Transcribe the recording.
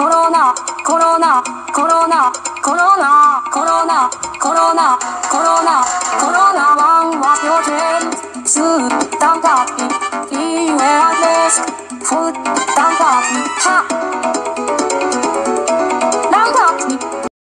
コロナコロナコロナコロナコロナコロナコロナコロナワンは標準スーダンパピピーウェアマスフッダンパ